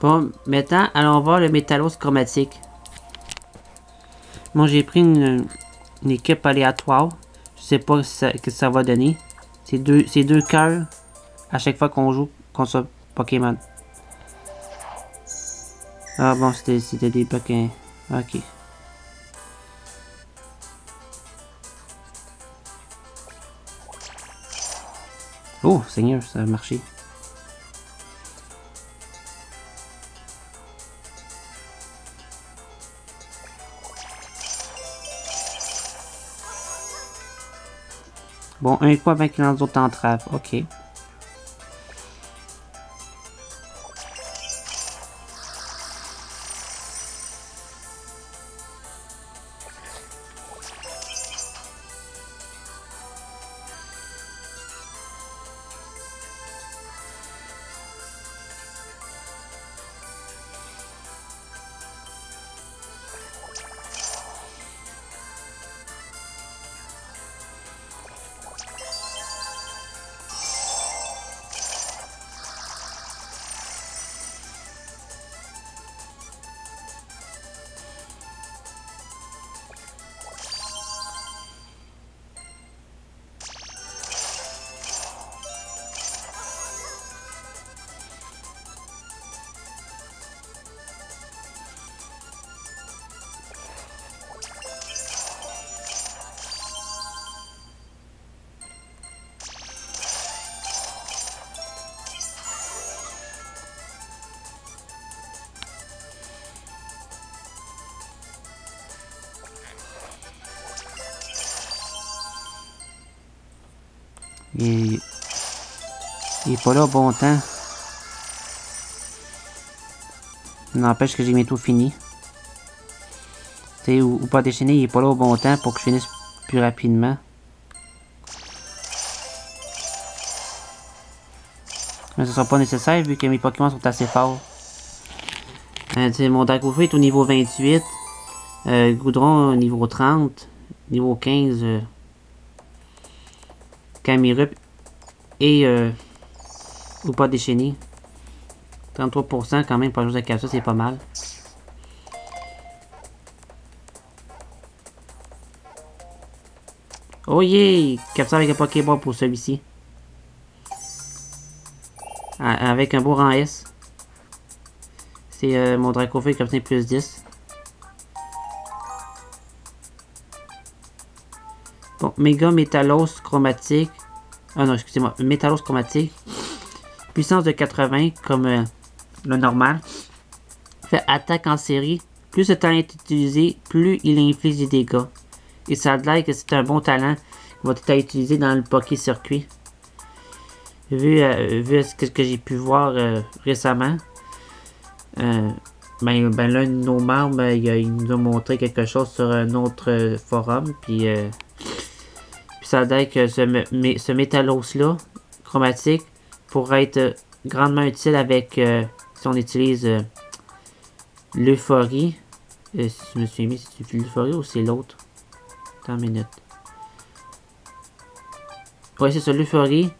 Bon, maintenant, allons voir le métallos chromatique. Moi, j'ai pris une, équipe aléatoire. Je sais pas ce que ça va donner. C'est deux, deux cœurs à chaque fois qu'on joue contre Pokémon. Ah bon, c'était des Pokémon. Ok. Oh, Seigneur, ça a marché. Bon, un coup avec les autres entraves. Ok. Il, est pas là au bon temps. N'empêche que j'ai bientôt fini. Tu ou, ou, pas déchaîner, il est pas là au bon temps pour que je finisse plus rapidement. Mais ce sera pas nécessaire vu que mes Pokémon sont assez forts. Euh, mon Dracofeu est au niveau 28. Euh, Goudron au niveau 30. Niveau 15. Euh, Camirup et euh, ou pas déchaîné. 33% quand même pour jouer avec ça, c'est pas mal. Oh yeah! Capture avec un Pokéball pour celui-ci. Avec un beau rang S. C'est euh, mon Dracofeu qui obtient plus 10. Bon, Méga Métallos chromatique. Ah non, excusez-moi. Métallos chromatique. Puissance de 80 comme euh, le normal. Fait attaque en série. Plus ce talent est utilisé, plus il inflige des dégâts. Et ça a l'air que c'est un bon talent qui va être utilisé dans le Poké Circuit. Vu, euh, vu ce que, j'ai pu voir euh, récemment. ben, ben là, nos membres, il, nous a montré quelque chose sur un autre forum. Puis ça dire que ce, ce métallos-là, chromatique, pourrait être grandement utile avec, euh, si on utilise euh, l'euphorie. Euh, si je me suis mis, c'est l'euphorie ou c'est l'autre? Attends une minute. Ouais, c'est ça, l'euphorie.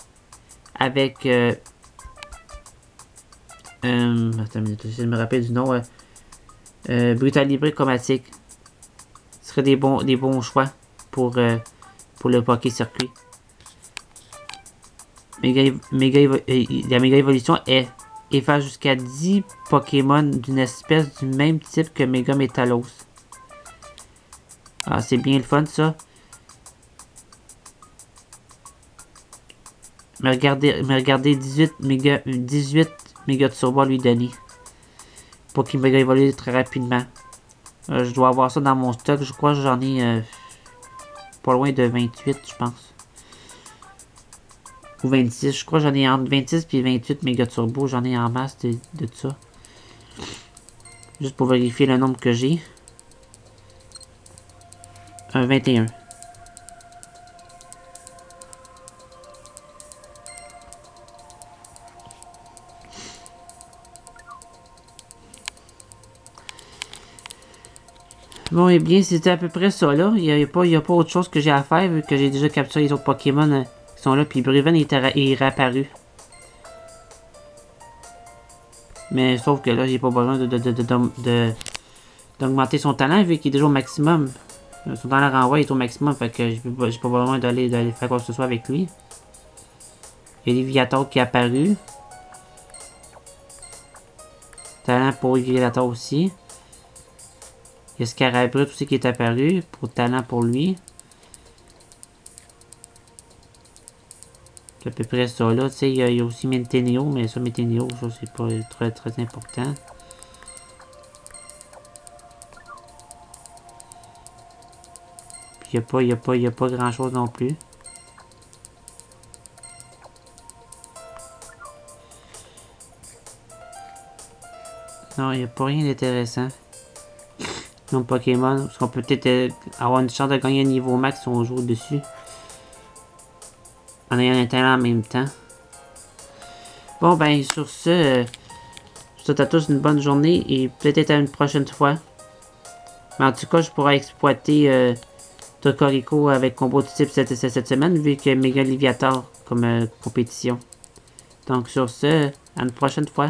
Avec... Euh, attends une minute, je me rappelle du nom. Euh, Brutal Libre chromatique. Ce serait des bons, des bons choix pour pour le Poké Circuit. Euh, la méga évolution est efface jusqu'à 10 Pokémon d'une espèce du même type que Mega Metalos. Ah, c'est bien le fun ça. Mais regardez, mais regardez 18 méga, 18 méga turbo à lui donner. Pour qu'il méga évolue très rapidement. Euh, je dois avoir ça dans mon stock. Je crois que j'en ai euh, loin de 28, je pense. Ou 26. Je crois j'en ai entre 26 et 28 méga turbo. J'en ai en masse de, de ça. Juste pour vérifier le nombre que j'ai. Un 21. Bon, et eh bien, c'était à peu près ça, là. Il n'y a, pas, a pas autre chose que j'ai à faire, vu que j'ai déjà capturé les autres Pokémon euh, qui sont là. Puis Briven est, est réapparu. Mais sauf que là, j'ai pas besoin de, d'augmenter son talent vu qu'il est déjà au maximum. Son talent renvoi est au maximum, fait que j'ai pas, pas besoin d'aller faire quoi que ce soit avec lui. Il y a Léviator qui est apparu. Talent pour Léviator aussi. Il y a Scarabrut aussi qui est apparu. Pour talent pour lui. C'est à peu près ça là. Tu sais, il, y a aussi Méténéo, mais ça, Méténéo, ça, c'est pas très très important. Il n'y a, pas, y a, pas, y a pas grand chose non plus. Non, il n'y a pas rien d'intéressant. Non, Pokémon. Parce qu'on peut peut-être euh, avoir une chance de gagner un niveau max si on joue dessus. En ayant un talent en même temps. Bon, ben, sur ce, euh, je souhaite à tous une bonne journée et peut-être à une prochaine fois. Mais en tout cas, je pourrais exploiter euh, Tocorico avec combo de type cette, cette, semaine, vu que Mega Liviator comme compétition. Donc, sur ce, à une prochaine fois.